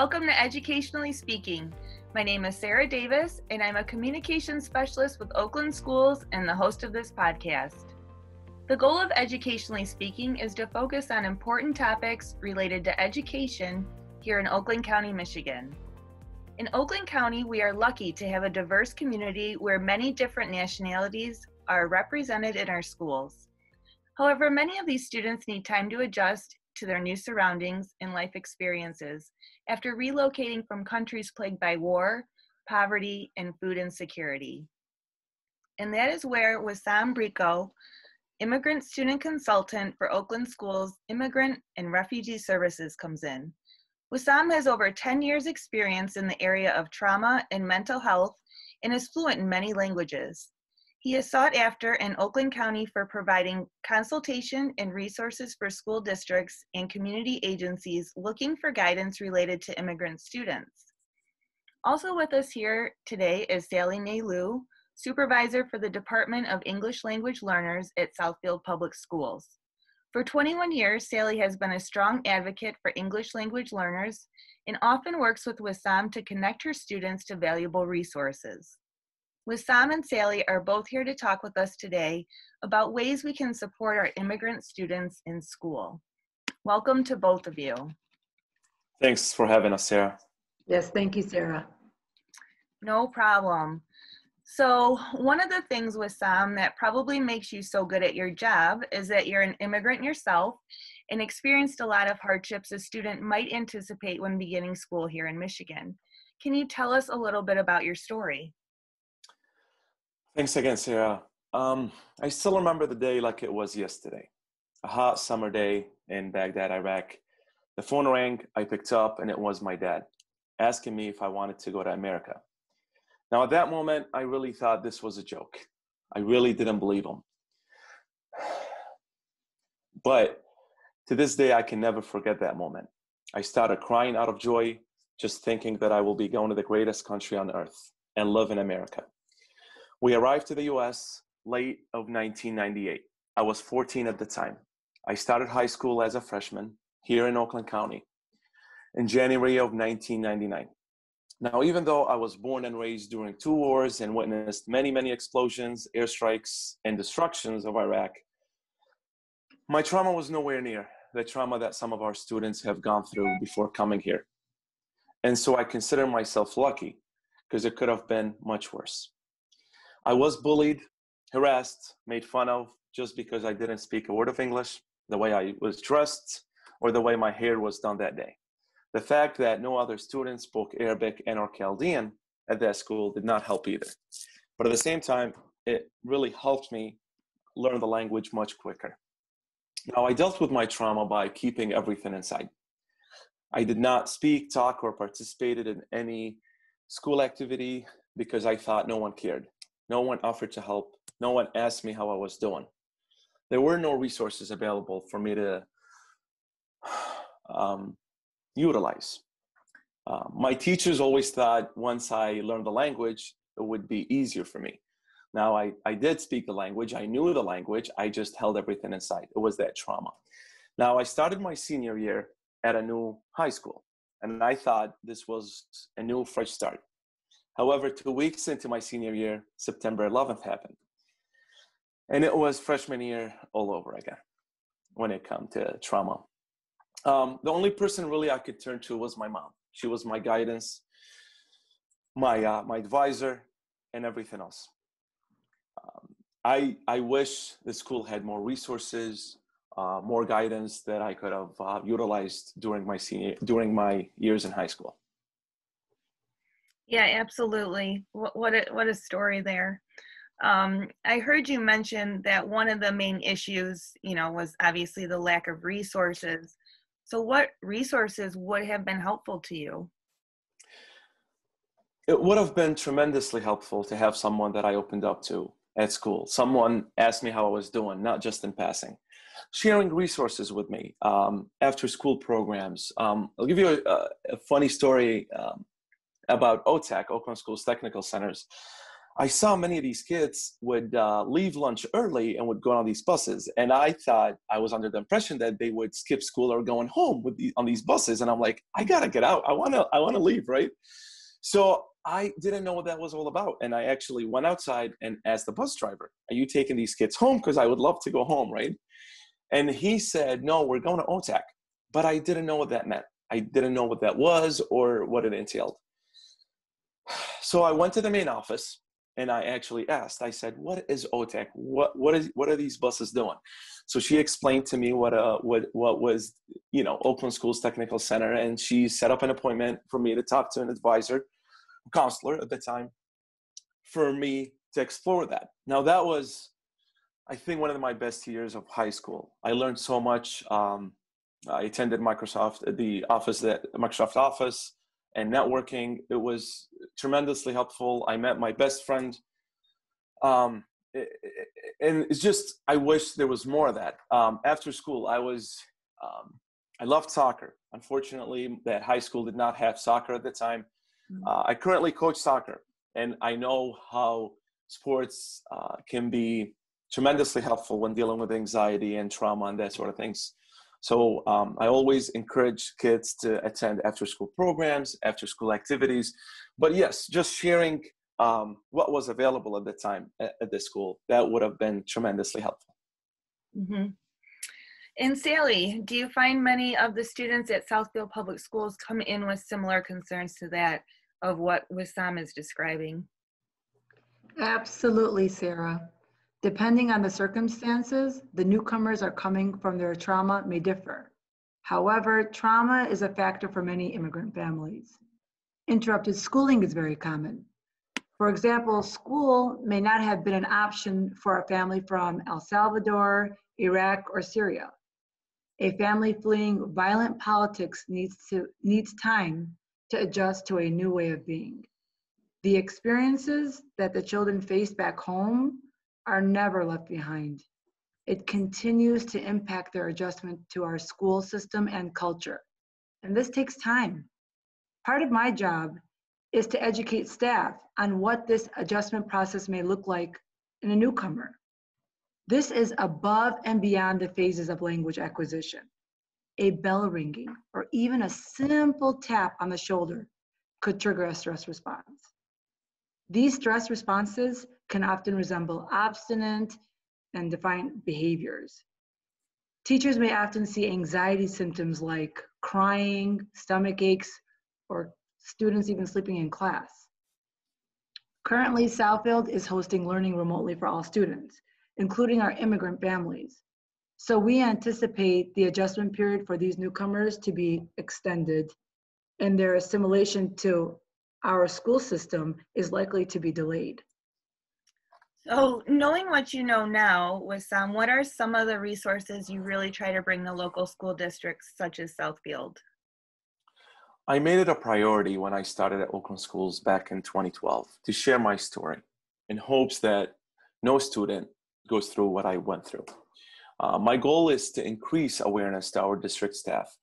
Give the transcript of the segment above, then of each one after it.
Welcome to Educationally Speaking. My name is Sarah Davis, and I'm a communications specialist with Oakland Schools and the host of this podcast. The goal of Educationally Speaking is to focus on important topics related to education here in Oakland County, Michigan. In Oakland County, we are lucky to have a diverse community where many different nationalities are represented in our schools. However, many of these students need time to adjust to their new surroundings and life experiences after relocating from countries plagued by war, poverty, and food insecurity. And that is where Wisam Brikho, immigrant student consultant for Oakland Schools Immigrant and Refugee Services, comes in. Wisam has over 10 years' experience in the area of trauma and mental health and is fluent in many languages. He is sought after in Oakland County for providing consultation and resources for school districts and community agencies looking for guidance related to immigrant students. Also with us here today is Sally Nalu, Supervisor for the Department of English Language Learners at Southfield Public Schools. For 21 years, Sally has been a strong advocate for English language learners and often works with Wisam to connect her students to valuable resources. Wisam and Sally are both here to talk with us today about ways we can support our immigrant students in school. Welcome to both of you. Thanks for having us, Sarah. Yes, thank you, Sarah. No problem. So, one of the things Wisam that probably makes you so good at your job is that you're an immigrant yourself and experienced a lot of hardships a student might anticipate when beginning school here in Michigan. Can you tell us a little bit about your story? Thanks again, Sarah. Um, I still remember the day like it was yesterday. A hot summer day in Baghdad, Iraq. The phone rang, I picked up, and it was my dad asking me if I wanted to go to America. Now, at that moment, I really thought this was a joke. I really didn't believe him. But to this day, I can never forget that moment. I started crying out of joy, just thinking that I will be going to the greatest country on earth and live in America. We arrived to the US late of 1998. I was 14 at the time. I started high school as a freshman here in Oakland County in January of 1999. Now, even though I was born and raised during two wars and witnessed many, many explosions, airstrikes, and destructions of Iraq, my trauma was nowhere near the trauma that some of our students have gone through before coming here. And so I consider myself lucky because it could have been much worse. I was bullied, harassed, made fun of just because I didn't speak a word of English, the way I was dressed, or the way my hair was done that day. The fact that no other students spoke Arabic and or Chaldean at that school did not help either. But at the same time, it really helped me learn the language much quicker. Now, I dealt with my trauma by keeping everything inside. I did not speak, talk, or participated in any school activity because I thought no one cared. No one offered to help. No one asked me how I was doing. There were no resources available for me to um, utilize. Uh, my teachers always thought once I learned the language, it would be easier for me. Now, I, I did speak the language, I knew the language, I just held everything inside. It was that trauma. Now, I started my senior year at a new high school, and I thought this was a new, fresh start. However, two weeks into my senior year, September 11th happened. And it was freshman year all over again when it come to trauma. Um, the only person really I could turn to was my mom. She was my guidance, my, uh, my advisor, and everything else. Um, I, I wish the school had more resources, uh, more guidance that I could have uh, utilized during my senior, during my years in high school. Yeah, absolutely. What what a, what a story there. Um, I heard you mention that one of the main issues, you know, was obviously the lack of resources. So, what resources would have been helpful to you? It would have been tremendously helpful to have someone that I opened up to at school. Someone asked me how I was doing, not just in passing. Sharing resources with me, um, after school programs. Um, I'll give you a, a funny story. Um, about OTAC, Oakland Schools Technical Centers. I saw many of these kids would uh, leave lunch early and would go on these buses. And I thought I was under the impression that they would skip school or going home with the, on these buses. And I'm like, I gotta get out. I wanna I wanna leave, right? So I didn't know what that was all about. And I actually went outside and asked the bus driver, Are you taking these kids home? Because I would love to go home, right? And he said, No, we're going to OTAC. But I didn't know what that meant. I didn't know what that was or what it entailed. So I went to the main office and I actually asked. I said, "What is OTEC? What what is what are these buses doing?" So she explained to me what uh what what was you know Oakland Schools Technical Center, and she set up an appointment for me to talk to an advisor, counselor at the time, for me to explore that. Now that was, I think, one of my best years of high school. I learned so much. Um, I attended Microsoft the office that Microsoft Office and networking. It was tremendously helpful. I met my best friend. Um, and it's just, I wish there was more of that. Um, after school, I was, um, I loved soccer. Unfortunately, that high school did not have soccer at the time. Mm-hmm. Uh, I currently coach soccer, and I know how sports uh, can be tremendously helpful when dealing with anxiety and trauma and that sort of things. So um, I always encourage kids to attend after school programs, after school activities. But yes, just sharing um, what was available at the time at, at, the school, that would have been tremendously helpful. Mm-hmm. And Sally, do you find many of the students at Southfield Public Schools come in with similar concerns to that of what Wisam is describing? Absolutely, Sarah. Depending on the circumstances, the newcomers are coming from their trauma may differ. However, trauma is a factor for many immigrant families. Interrupted schooling is very common. For example, school may not have been an option for a family from El Salvador, Iraq, or Syria. A family fleeing violent politics needs, to, needs time to adjust to a new way of being. The experiences that the children face back home are never left behind. It continues to impact their adjustment to our school system and culture. And this takes time. Part of my job is to educate staff on what this adjustment process may look like in a newcomer. This is above and beyond the phases of language acquisition. A bell ringing or even a simple tap on the shoulder could trigger a stress response. These stress responses can often resemble obstinate and defiant behaviors. Teachers may often see anxiety symptoms like crying, stomach aches, or students even sleeping in class. Currently, Southfield is hosting learning remotely for all students, including our immigrant families. So we anticipate the adjustment period for these newcomers to be extended and their assimilation to our school system is likely to be delayed. So, knowing what you know now, Wisam, what are some of the resources you really try to bring the local school districts such as Southfield? I made it a priority when I started at Oakland Schools back in 2012 to share my story in hopes that no student goes through what I went through. Uh, my goal is to increase awareness to our district staff,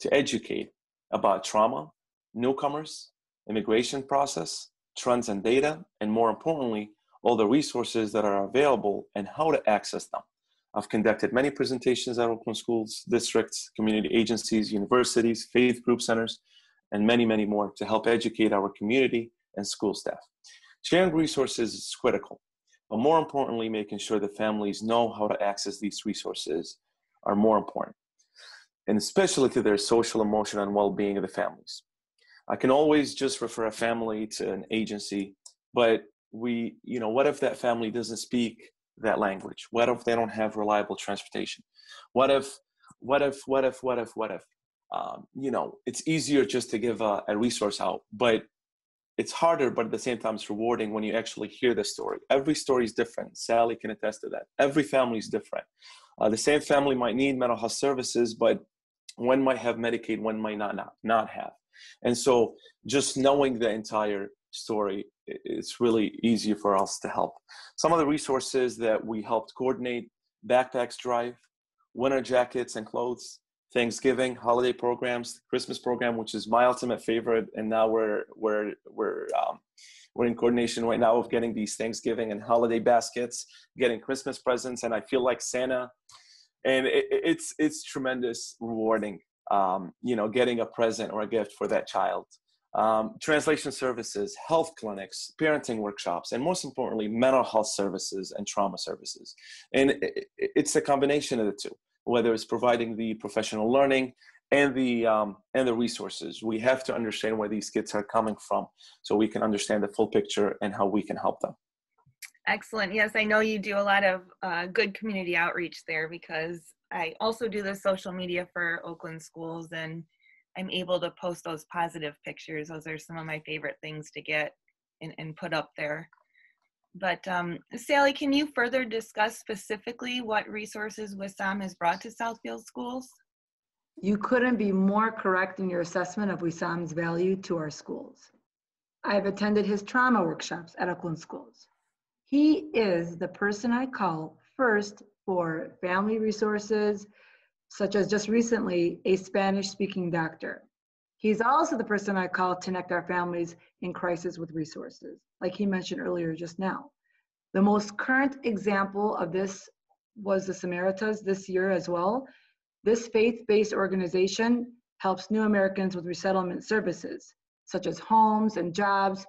to educate about trauma, newcomers, immigration process, trends and data, and more importantly, all the resources that are available and how to access them. I've conducted many presentations at Oakland schools, districts, community agencies, universities, faith group centers, and many, many more to help educate our community and school staff. Sharing resources is critical, but more importantly, making sure the families know how to access these resources are more important, and especially to their social, emotional, and well-being of the families. I can always just refer a family to an agency, but we, you know, what if that family doesn't speak that language? What if they don't have reliable transportation? What if, what if, what if, what if, what if? Um, you know, it's easier just to give a, a resource out, but it's harder, but at the same time, it's rewarding when you actually hear the story. Every story is different. Sally can attest to that. Every family is different. Uh, the same family might need mental health services, but one might have Medicaid, one might not, not, not have. And so just knowing the entire story, it's really easy for us to help. Some of the resources that we helped coordinate, backpacks drive, winter jackets and clothes, Thanksgiving, holiday programs, Christmas program, which is my ultimate favorite. And now we're, we're, we're, um, we're in coordination right now of getting these Thanksgiving and holiday baskets, getting Christmas presents, and I feel like Santa. And it, it's it's tremendous rewarding, um, you know, getting a present or a gift for that child. Um, translation services, health clinics, parenting workshops, and most importantly, mental health services and trauma services. And it's a combination of the two, whether it's providing the professional learning and the um, and the resources. We have to understand where these kids are coming from, so we can understand the full picture and how we can help them. Excellent. Yes, I know you do a lot of uh, good community outreach there because I also do the social media for Oakland schools, and I'm able to post those positive pictures. Those are some of my favorite things to get and, and put up there. But um, Sally, can you further discuss specifically what resources Wisam has brought to Southfield schools? You couldn't be more correct in your assessment of Wisam's value to our schools. I've attended his trauma workshops at Oakland Schools. He is the person I call first for family resources, such as just recently, a Spanish speaking doctor. He's also the person I call to connect our families in crisis with resources, like he mentioned earlier just now. The most current example of this was the Samaritas this year as well, this faith-based organization helps new Americans with resettlement services, such as homes and jobs,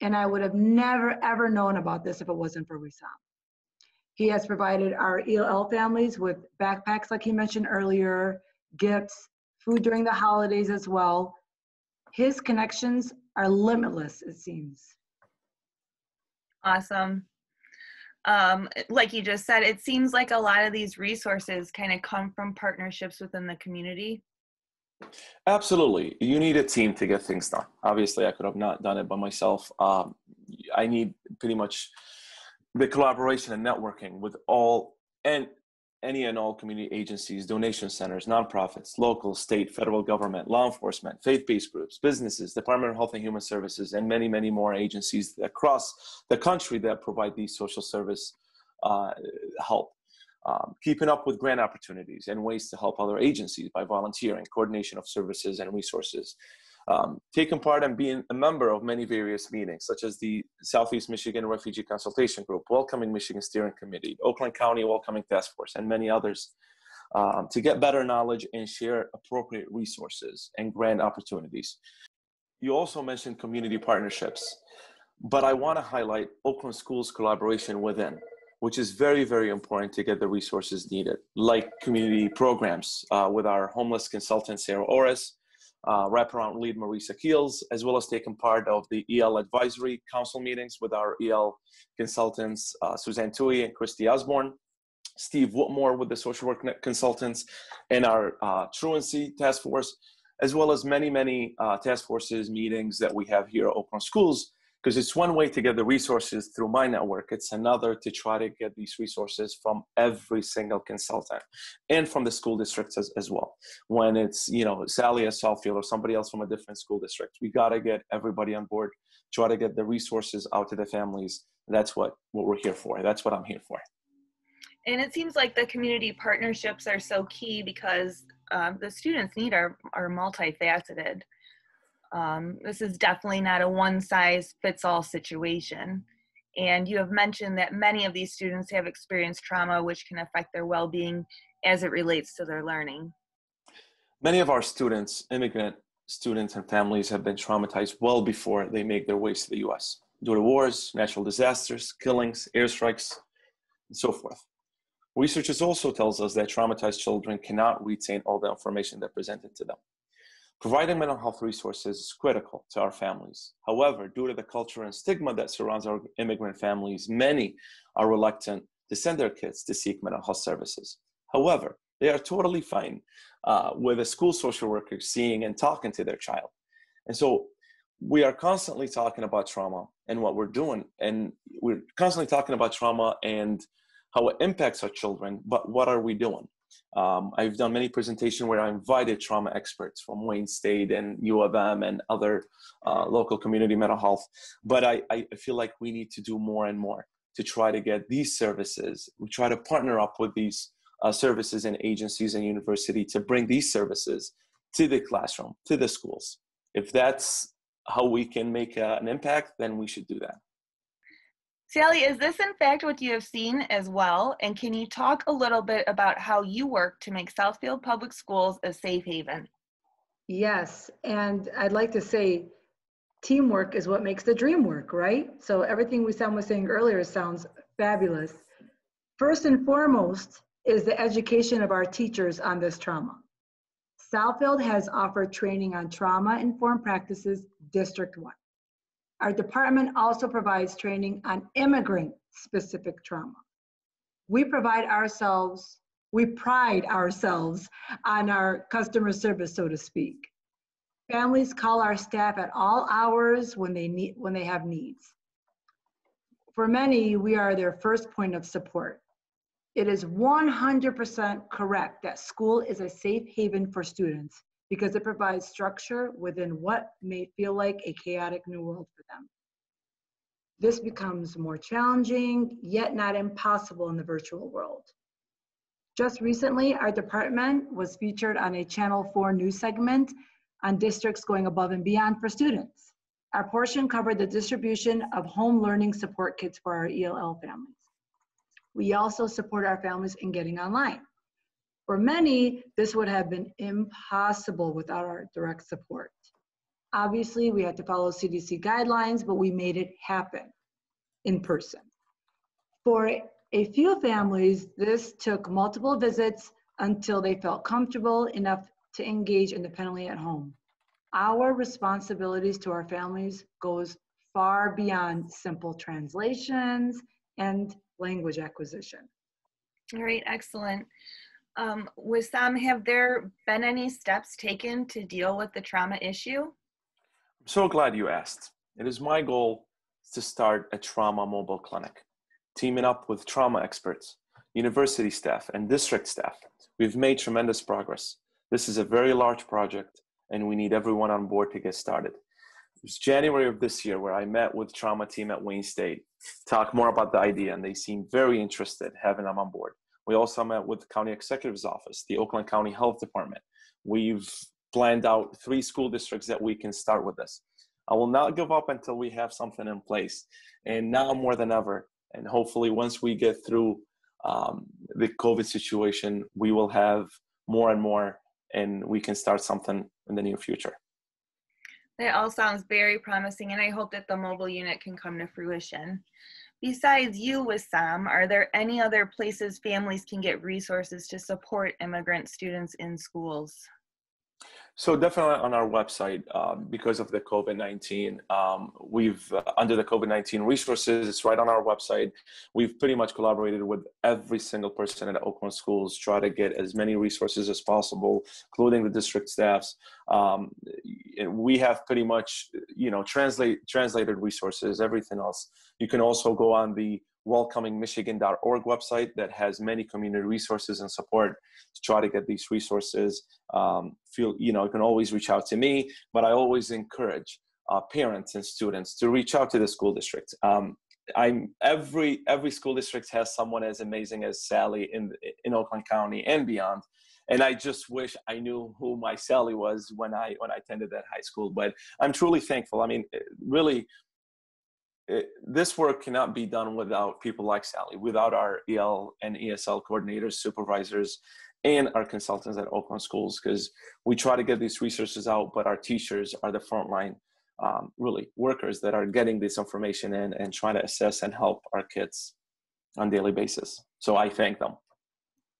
and I would have never ever known about this if it wasn't for Wisam. He has provided our ELL families with backpacks, like he mentioned earlier, gifts, food during the holidays as well. His connections are limitless, it seems. Awesome um, like you just said, it seems like a lot of these resources kind of come from partnerships within the community. Absolutely. You need a team to get things done. Obviously, I could have not done it by myself. Um, I need pretty much the collaboration and networking with all and any and all community agencies, donation centers, nonprofits, local, state, federal government, law enforcement, faith-based groups, businesses, Department of Health and Human Services, and many, many more agencies across the country that provide these social service uh, help. Um, keeping up with grant opportunities and ways to help other agencies by volunteering, coordination of services and resources, um, taken part and being a member of many various meetings, such as the Southeast Michigan Refugee Consultation Group, Welcoming Michigan Steering Committee, Oakland County Welcoming Task Force, and many others, um, to get better knowledge and share appropriate resources and grant opportunities. You also mentioned community partnerships, but I want to highlight Oakland Schools collaboration within, which is very, very important to get the resources needed, like community programs uh, with our homeless consultant, Sarah Ores, uh, wraparound lead Marisa Keels, as well as taking part of the EL advisory council meetings with our EL consultants, uh, Suzanne Tui and Christy Osborne, Steve Whitmore with the social work consultants, and our uh, truancy task force, as well as many, many uh, task forces meetings that we have here at Oakland Schools because it's one way to get the resources through my network. It's another to try to get these resources from every single consultant and from the school districts as, as well. When it's you know sally at southfield or somebody else from a different school district we got to get everybody on board try to get the resources out to the families. That's what what we're here for. That's what i'm here for. And it seems like the community partnerships are so key because um, the students need are, are multifaceted um, this is definitely not a one size fits all situation. And you have mentioned that many of these students have experienced trauma, which can affect their well being as it relates to their learning. Many of our students, immigrant students and families, have been traumatized well before they make their ways to the US due to wars, natural disasters, killings, airstrikes, and so forth. Research also tells us that traumatized children cannot retain all the information that presented to them. Providing mental health resources is critical to our families. However, due to the culture and stigma that surrounds our immigrant families, many are reluctant to send their kids to seek mental health services. However, they are totally fine uh, with a school social worker seeing and talking to their child. And so we are constantly talking about trauma and what we're doing. And we're constantly talking about trauma and how it impacts our children, but what are we doing? Um, I've done many presentations where I invited trauma experts from Wayne State and U of M and other uh, local community mental health. But I, I feel like we need to do more and more to try to get these services. We try to partner up with these uh, services and agencies and university to bring these services to the classroom, to the schools. If that's how we can make uh, an impact, then we should do that. Sally, is this in fact what you have seen as well? And can you talk a little bit about how you work to make Southfield Public Schools a safe haven? Yes, and I'd like to say teamwork is what makes the dream work, right? So everything Wisam was saying earlier sounds fabulous. First and foremost is the education of our teachers on this trauma. Southfield has offered training on trauma-informed practices district-wide. Our department also provides training on immigrant-specific trauma. We provide ourselves, we pride ourselves on our customer service, so to speak. Families call our staff at all hours when they need when they have needs. For many, we are their first point of support. It is 100% correct that school is a safe haven for students because it provides structure within what may feel like a chaotic new world for them. This becomes more challenging, yet not impossible in the virtual world. Just recently, our department was featured on a Channel 4 news segment on districts going above and beyond for students. Our portion covered the distribution of home learning support kits for our ELL families. We also support our families in getting online. For many, this would have been impossible without our direct support. Obviously, we had to follow CDC guidelines, but we made it happen in person. For a few families, this took multiple visits until they felt comfortable enough to engage independently at home. Our responsibilities to our families goes far beyond simple translations and language acquisition. All right, excellent. Um, Wisam, have there been any steps taken to deal with the trauma issue? I'm so glad you asked. It is my goal to start a trauma mobile clinic, teaming up with trauma experts, university staff, and district staff. We've made tremendous progress. This is a very large project, and we need everyone on board to get started. It was January of this year where I met with trauma team at Wayne State, talk more about the idea, and they seemed very interested having them on board. We also met with the county executive's office, the Oakland County Health Department. We've planned out three school districts that we can start with this. I will not give up until we have something in place. And now more than ever, and hopefully once we get through um, the COVID situation, we will have more and more and we can start something in the near future. That all sounds very promising, and I hope that the mobile unit can come to fruition. Besides you, Wisam, are there any other places families can get resources to support immigrant students in schools? So definitely on our website, um, because of the COVID-19, um, we've uh, under the COVID-19 resources, it's right on our website. We've pretty much collaborated with every single person at Oakland schools, try to get as many resources as possible, including the district staffs. Um, we have pretty much, you know, translate translated resources, everything else. You can also go on the welcomingmichigan.org website that has many community resources and support to try to get these resources. Um, feel you know you can always reach out to me, but I always encourage uh, parents and students to reach out to the school district. Um, I'm every every school district has someone as amazing as Sally in in Oakland County and beyond. And I just wish I knew who my Sally was when I when I attended that high school. But I'm truly thankful. I mean, really, it, this work cannot be done without people like Sally, without our EL and ESL coordinators, supervisors, and our consultants at Oakland schools, because we try to get these resources out, but our teachers are the frontline, um, really workers that are getting this information in and trying to assess and help our kids on daily basis. So I thank them.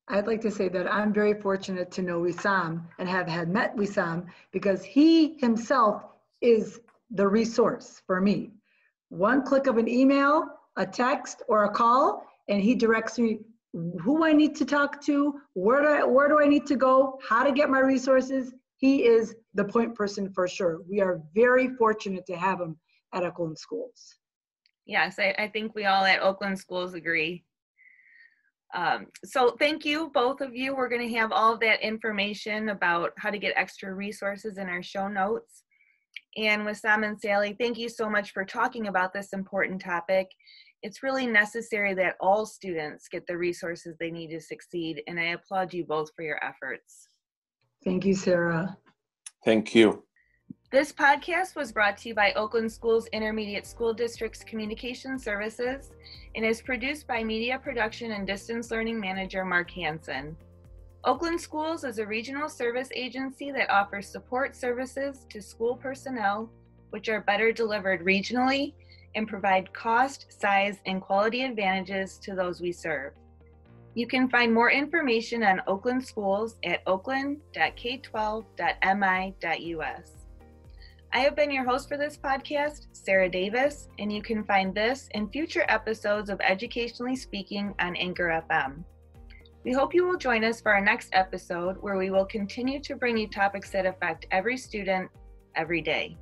I'd like to say that I'm very fortunate to know Wisam and have had met Wisam because he himself is the resource for me one click of an email, a text, or a call, and he directs me who I need to talk to, where do I, where do I need to go, how to get my resources. He is the point person for sure. We are very fortunate to have him at Oakland Schools. Yes, I, I think we all at Oakland Schools agree. Um, so thank you, both of you. We're going to have all of that information about how to get extra resources in our show notes. And Wisam and Sally, thank you so much for talking about this important topic. It's really necessary that all students get the resources they need to succeed, and I applaud you both for your efforts. Thank you, Sarah. Thank you. This podcast was brought to you by Oakland Schools Intermediate School District's Communication Services and is produced by Media Production and Distance Learning Manager Mark Hansen. Oakland Schools is a regional service agency that offers support services to school personnel, which are better delivered regionally and provide cost, size, and quality advantages to those we serve. You can find more information on Oakland Schools at oakland.k12.mi.us. I have been your host for this podcast, Sarah Davis, and you can find this and future episodes of Educationally Speaking on Anchor FM. We hope you will join us for our next episode where we will continue to bring you topics that affect every student every day.